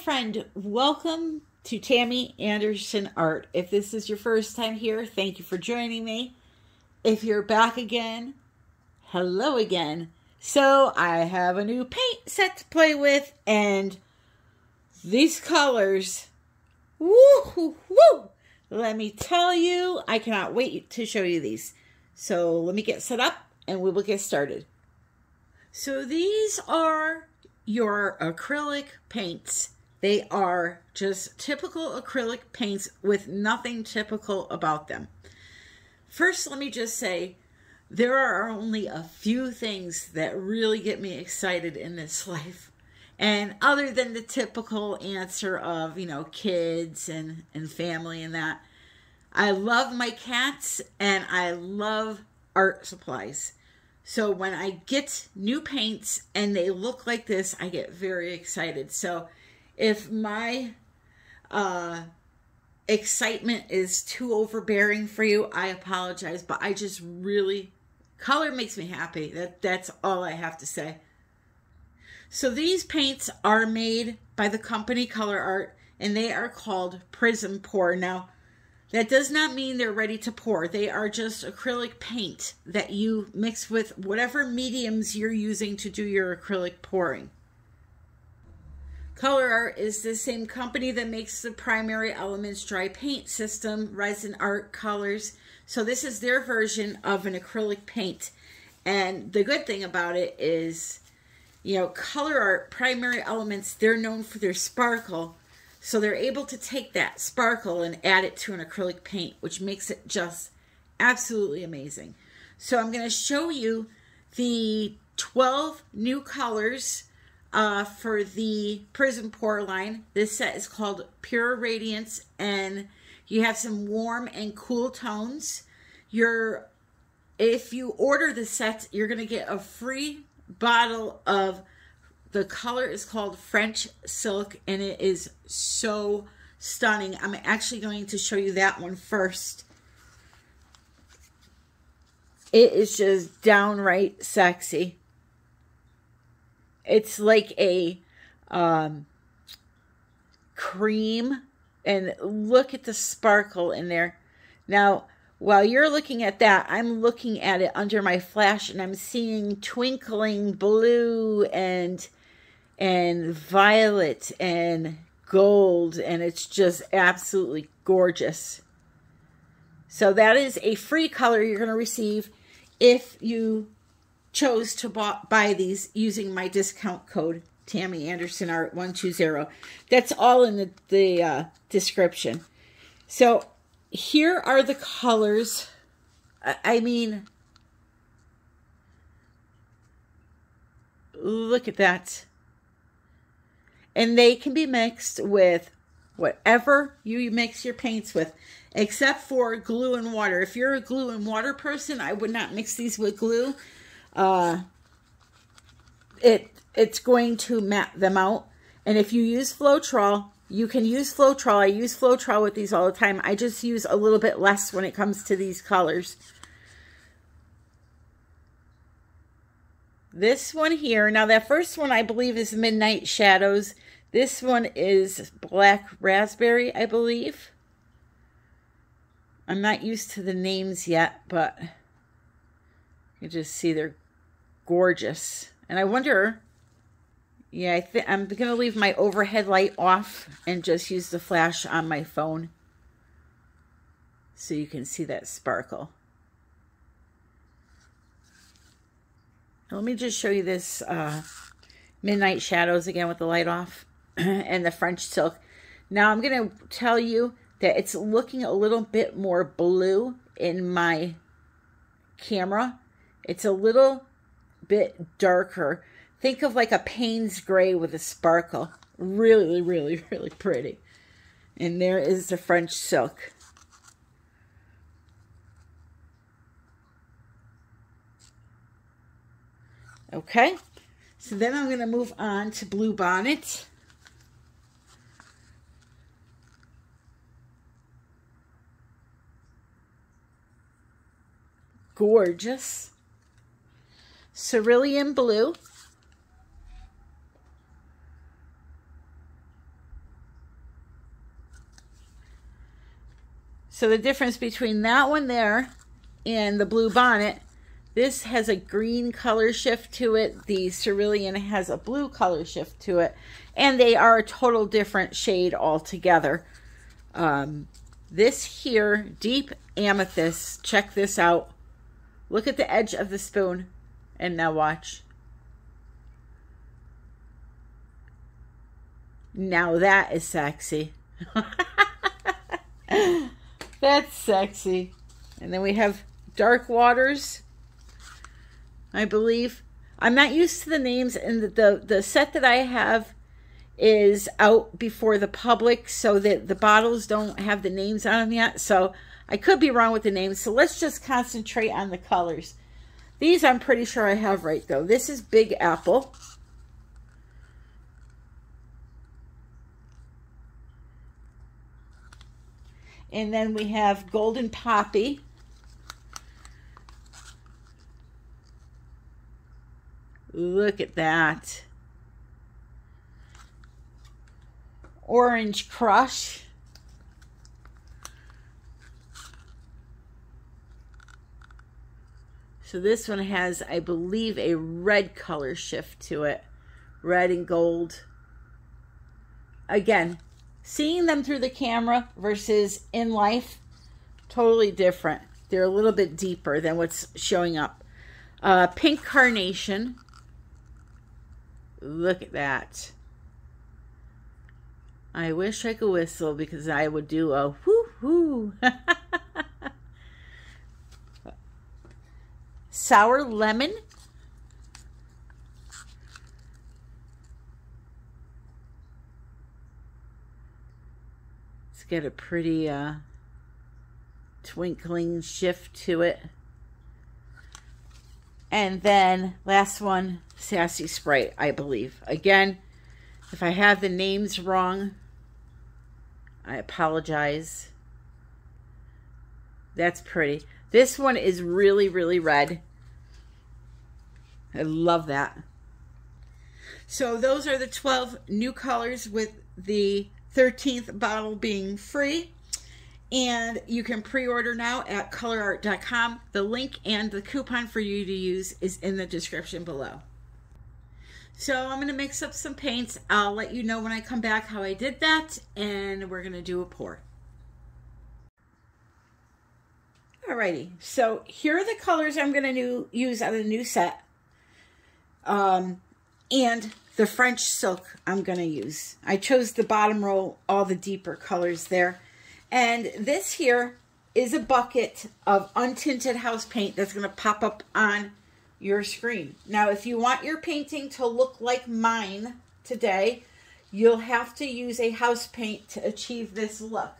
friend. Welcome to Tammy Anderson Art. If this is your first time here, thank you for joining me. If you're back again, hello again. So, I have a new paint set to play with, and these colors, woo, woo, woo. Let me tell you, I cannot wait to show you these. So, let me get set up and we will get started. So, these are your acrylic paints. They are just typical acrylic paints with nothing typical about them. First, let me just say there are only a few things that really get me excited in this life. And other than the typical answer of, you know, kids and, and family and that, I love my cats and I love art supplies. So when I get new paints and they look like this, I get very excited. So if my uh, excitement is too overbearing for you, I apologize, but I just really color makes me happy. That that's all I have to say. So these paints are made by the company ColourArte and they are called Prizm Pour. Now, that does not mean they're ready to pour. They are just acrylic paint that you mix with whatever mediums you're using to do your acrylic pouring. ColourArte is the same company that makes the primary elements dry paint system, Resin Art Colors. So this is their version of an acrylic paint. And the good thing about it is, you know, ColourArte primary elements, they're known for their sparkle. So they're able to take that sparkle and add it to an acrylic paint, which makes it just absolutely amazing. So I'm going to show you the 12 new colors uh, for the Prizm Pour line. This set is called Pure Radiance, and you have some warm and cool tones. You're, if you order the set, you're going to get a free bottle of, the color is called French Silk, and it is so stunning. I'm actually going to show you that one first. It is just downright sexy. It's like a um, cream. And look at the sparkle in there. Now, while you're looking at that, I'm looking at it under my flash and I'm seeing twinkling blue and and violet and gold and it's just absolutely gorgeous. So that is a free color you're going to receive if you chose to buy these using my discount code Tammy Anderson Art 120. That's all in the, the uh, description. So here are the colors. I mean, look at that. And they can be mixed with whatever you mix your paints with, except for glue and water. If you're a glue and water person, I would not mix these with glue uh, it it's going to mat them out. And if you use Floetrol, you can use Floetrol. I use Floetrol with these all the time. I just use a little bit less when it comes to these colors. This one here, now that first one I believe is Midnight Shadows. This one is Black Raspberry, I believe. I'm not used to the names yet, but you just see they're gorgeous. And I wonder, yeah, I think I'm going to leave my overhead light off and just use the flash on my phone so you can see that sparkle. Let me just show you this uh, Midnight Shadows again with the light off and the French Silk. Now I'm going to tell you that it's looking a little bit more blue in my camera. It's a little bit darker. Think of like a Payne's gray with a sparkle. Really, really, really pretty. And there is the French silk. Okay, so then I'm going to move on to Blue Bonnet. Gorgeous cerulean blue, So the difference between that one there and the blue bonnet, this has a green color shift to it. The cerulean has a blue color shift to it. And they are a total different shade altogether. Um, this here, deep amethyst, check this out. Look at the edge of the spoon. And now watch. Now that is sexy. That's sexy. And then we have Dark Waters, I believe. I'm not used to the names, and the, the, the set that I have is out before the public so that the bottles don't have the names on them yet. So I could be wrong with the names. So let's just concentrate on the colors. These I'm pretty sure I have right, though. This is Big Apple. And then we have Golden Poppy. Look at that. Orange Crush. So this one has, I believe, a red color shift to it. Red and gold. Again, seeing them through the camera versus in life, totally different. They're a little bit deeper than what's showing up. Uh, pink carnation. Look at that. I wish I could whistle because I would do a whoo Sour lemon. get a pretty uh, twinkling shift to it. And then last one, Sassy Sprite, I believe. Again, if I have the names wrong, I apologize. That's pretty. This one is really, really red. I love that. So those are the 12 new colors with the 13th bottle being free. And you can pre-order now at colourarte.com. The link and the coupon for you to use is in the description below. So I'm going to mix up some paints. I'll let you know when I come back how I did that. And we're going to do a pour. Alrighty, so here are the colors I'm going to use on the new set. Um, and the French silk I'm going to use. I chose the bottom row, all the deeper colors there. And this here is a bucket of untinted house paint that's going to pop up on your screen. Now, if you want your painting to look like mine today, you'll have to use a house paint to achieve this look.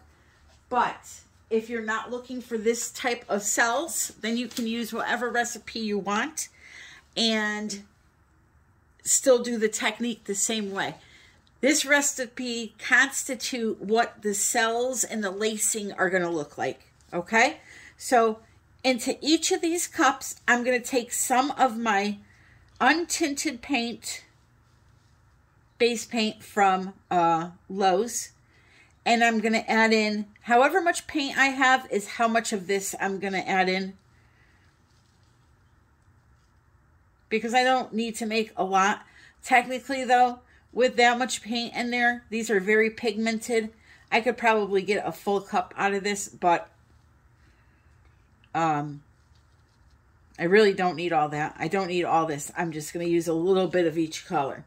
But if you're not looking for this type of cells, then you can use whatever recipe you want. And still do the technique the same way. This recipe constitute what the cells and the lacing are going to look like, okay? So into each of these cups, I'm going to take some of my untinted paint, base paint from uh, Lowe's, and I'm going to add in however much paint I have is how much of this I'm going to add in because I don't need to make a lot. Technically, though, with that much paint in there, these are very pigmented. I could probably get a full cup out of this, but um, I really don't need all that. I don't need all this. I'm just going to use a little bit of each color.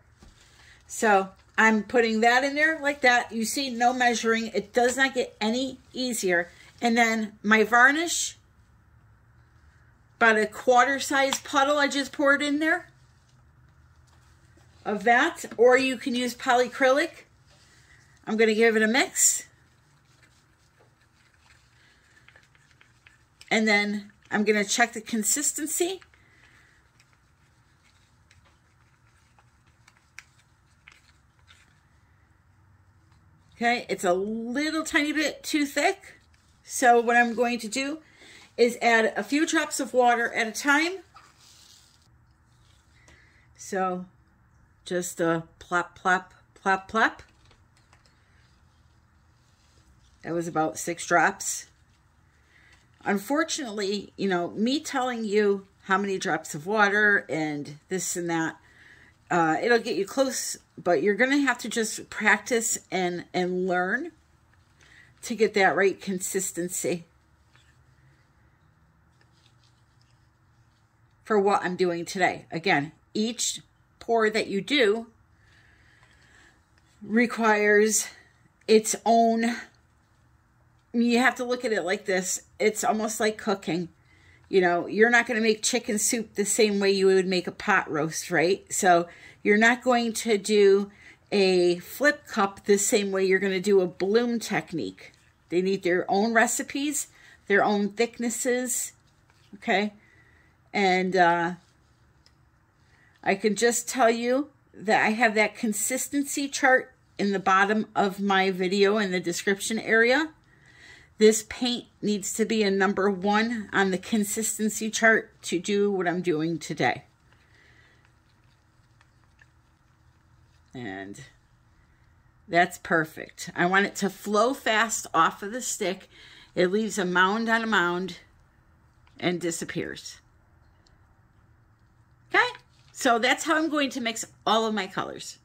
So I'm putting that in there like that. You see, no measuring. It does not get any easier. And then my varnish, about a quarter size puddle I just poured in there of that. Or you can use polycrylic. I'm going to give it a mix. And then I'm going to check the consistency. Okay, it's a little tiny bit too thick. So what I'm going to do is add a few drops of water at a time. So just a plop, plop, plop, plop. That was about six drops. unfortunately, you know, me telling you how many drops of water and this and that, uh, it'll get you close, but you're going to have to just practice and, and learn to get that right consistency for what I'm doing today. Again, each pour that you do requires its own you have to look at it like this. It's almost like cooking. You know you're not going to make chicken soup the same way you would make a pot roast right? So you're not going to do a flip cup the same way you're going to do a bloom technique. They need their own recipes their own thicknesses okay and uh i can just tell you that i have that consistency chart in the bottom of my video in the description area. This paint needs to be a number one on the consistency chart to do what I'm doing today. And that's perfect. I want it to flow fast off of the stick. It leaves a mound on a mound and disappears. Okay, so that's how I'm going to mix all of my colors.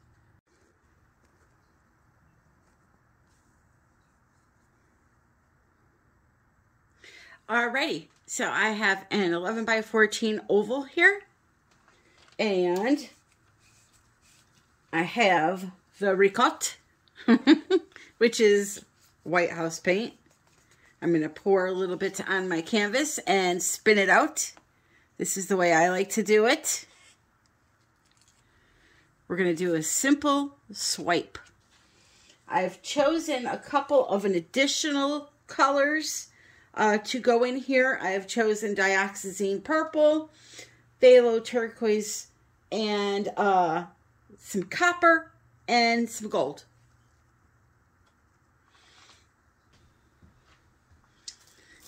Alrighty, so I have an 11 by 14 oval here. And I have the Ricotte, which is White House paint. I'm going to pour a little bit on my canvas and spin it out. This is the way I like to do it. We're going to do a simple swipe. I've chosen a couple of an additional colors uh, to go in here, I have chosen Dioxazine Purple, Phthalo Turquoise, and uh, some copper and some gold.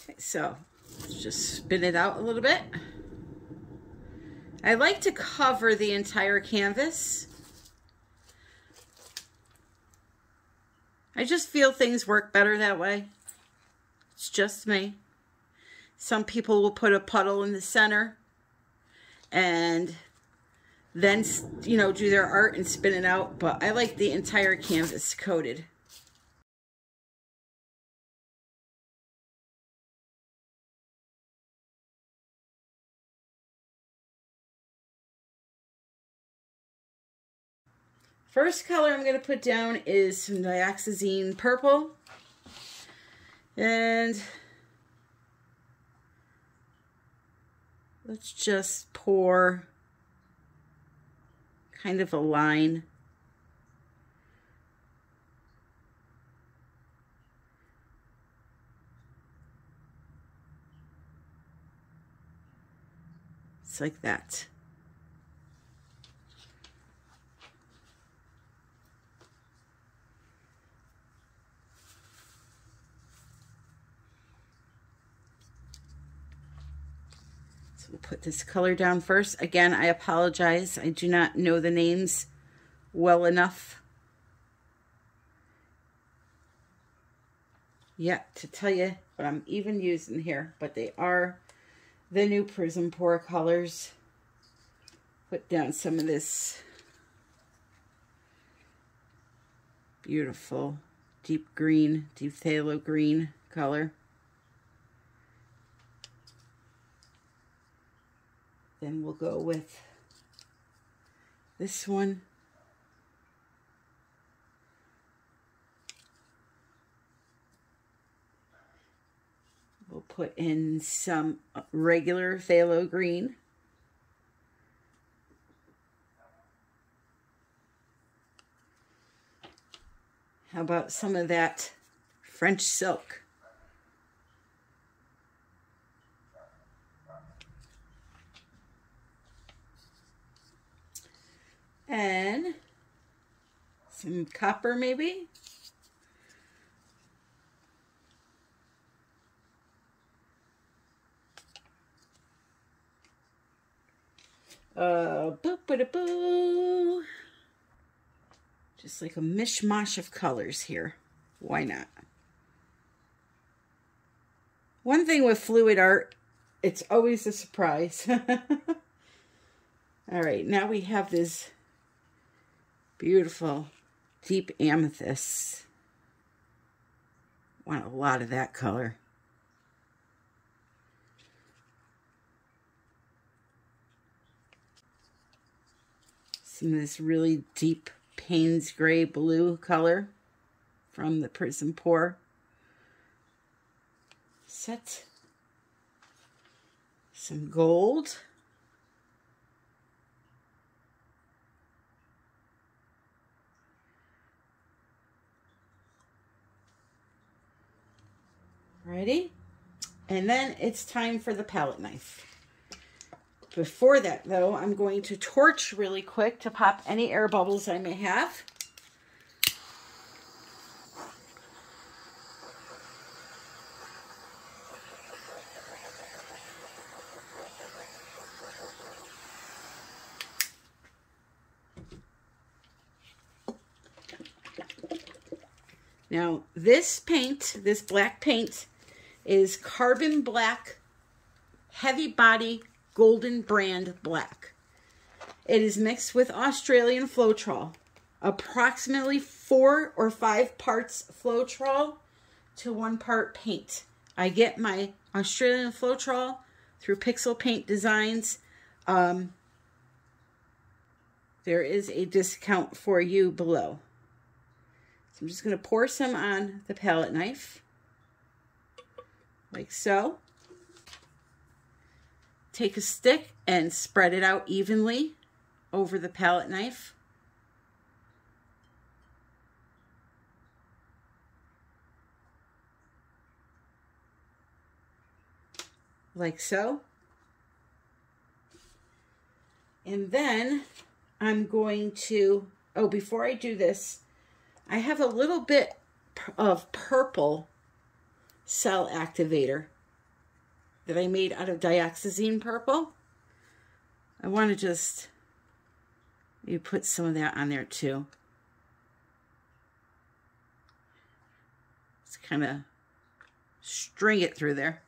Okay, so let's just spin it out a little bit. I like to cover the entire canvas. I just feel things work better that way. It's just me. Some people will put a puddle in the center and then, you know, do their art and spin it out. But I like the entire canvas coated. First color I'm going to put down is some Dioxazine Purple. And let's just pour kind of a line. It's like that. We'll put this color down first. Again, I apologize. I do not know the names well enough yet to tell you what I'm even using here, but they are the new Prizm Pour colors. Put down some of this beautiful deep green, deep phthalo green color. Then we'll go with this one. We'll put in some regular phthalo green. How about some of that French silk? and some copper maybe. Uh, boo boo boo. Just like a mishmash of colors here. Why not? One thing with fluid art, it's always a surprise. All right, now we have this beautiful deep amethyst. Want a lot of that color. Some of this really deep Payne's gray blue color from the Prizm Pour set. Some gold. Ready? And then it's time for the palette knife. Before that, though, I'm going to torch really quick to pop any air bubbles I may have. Now, this paint, this black paint, is Carbon Black Heavy Body Golden Brand Black. It is mixed with Australian Floetrol, approximately four or five parts Floetrol to one part paint. I get my Australian Floetrol through Pixel Paint Designs. Um, there is a discount for you below. So I'm just going to pour some on the palette knife, like so. Take a stick and spread it out evenly over the palette knife. Like so. And then I'm going to, oh, before I do this, I have a little bit of purple cell activator that I made out of dioxazine purple. I want to just you put some of that on there too. Just kind of string it through there.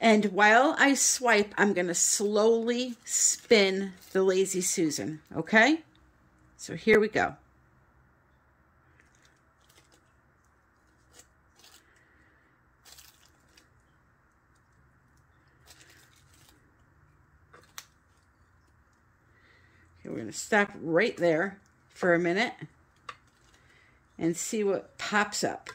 And while I swipe, I'm going to slowly spin the Lazy Susan, okay? So here we go. We're going to stop right there for a minute and see what pops up.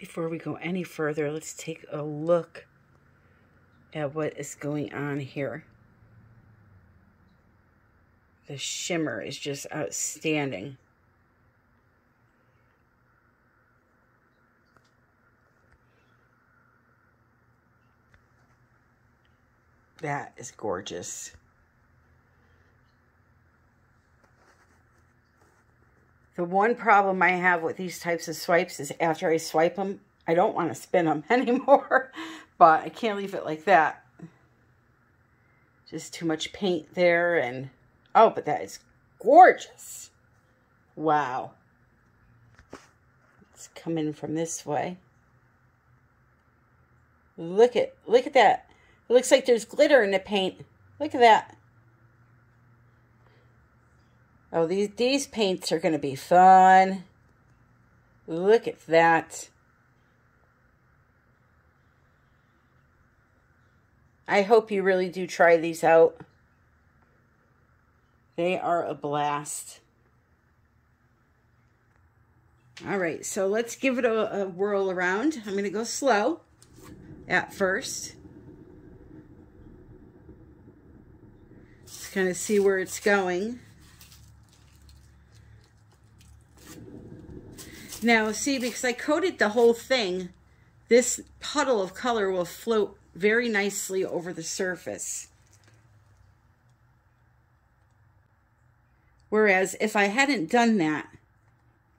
Before we go any further, let's take a look at what is going on here. The shimmer is just outstanding. That is gorgeous. The one problem I have with these types of swipes is after I swipe them, I don't want to spin them anymore, but I can't leave it like that. Just too much paint there and, oh, but that is gorgeous. Wow. Let's come in from this way. Look at, look at that. It looks like there's glitter in the paint. Look at that. Oh, these, these paints are going to be fun. Look at that. I hope you really do try these out. They are a blast. All right, so let's give it a, a whirl around. I'm going to go slow at first. Just kind of see where it's going. Now, see, because I coated the whole thing, this puddle of color will float very nicely over the surface. Whereas if I hadn't done that,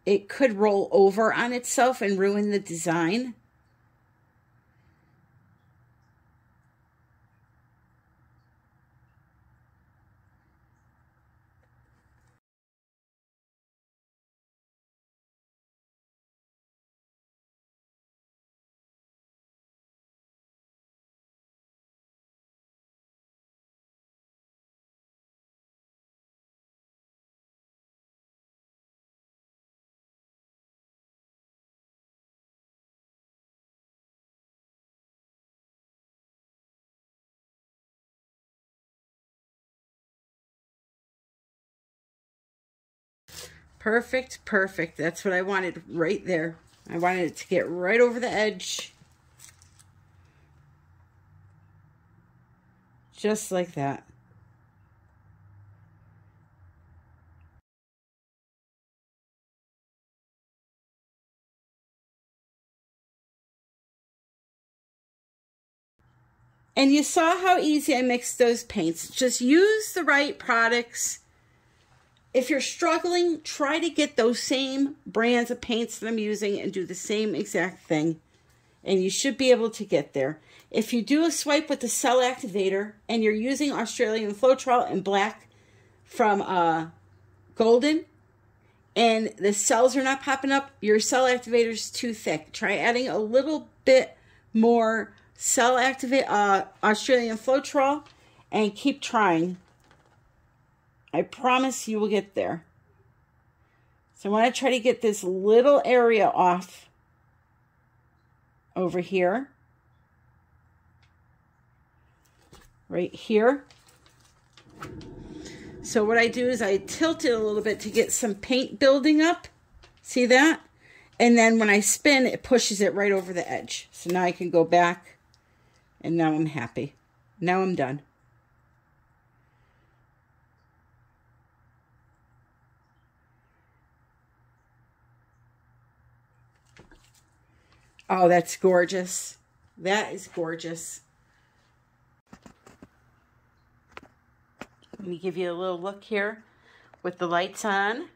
it could roll over on itself and ruin the design. Perfect, perfect. That's what I wanted right there. I wanted it to get right over the edge. Just like that. And you saw how easy I mixed those paints. Just use the right products if you're struggling, try to get those same brands of paints that I'm using and do the same exact thing. And you should be able to get there. If you do a swipe with the cell activator and you're using Australian Floetrol in black from uh, Golden and the cells are not popping up, your cell activator is too thick. Try adding a little bit more cell activate uh, Australian Floetrol and keep trying. I promise you will get there. So I want to try to get this little area off over here. Right here. So what I do is I tilt it a little bit to get some paint building up. See that? And then when I spin, it pushes it right over the edge. So now I can go back and now I'm happy. Now I'm done. Oh, that's gorgeous. That is gorgeous. Let me give you a little look here with the lights on.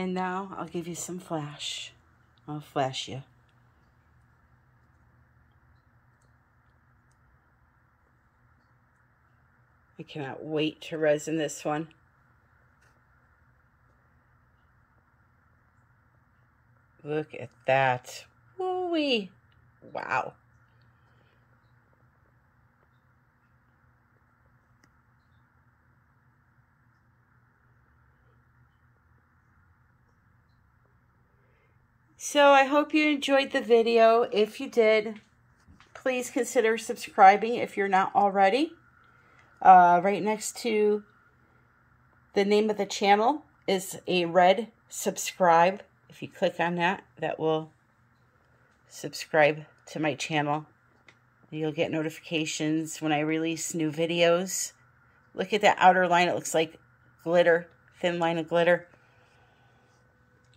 And now I'll give you some flash. I'll flash you. I cannot wait to resin this one. Look at that. Woo-wee. Wow. So I hope you enjoyed the video. If you did, please consider subscribing if you're not already. Uh, right next to the name of the channel is a red subscribe. If you click on that, that will subscribe to my channel. You'll get notifications when I release new videos. Look at that outer line. It looks like glitter, thin line of glitter.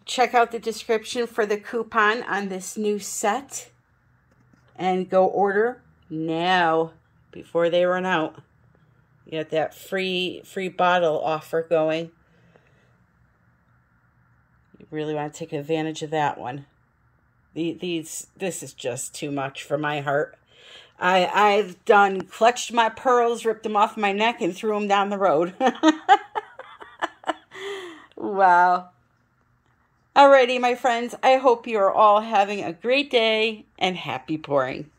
Check out the description for the coupon on this new set. And go order now before they run out. Got that free free bottle offer going. You really want to take advantage of that one. The, these this is just too much for my heart. I I've done clutched my pearls, ripped them off my neck, and threw them down the road. wow. Alrighty, my friends, I hope you are all having a great day and happy pouring.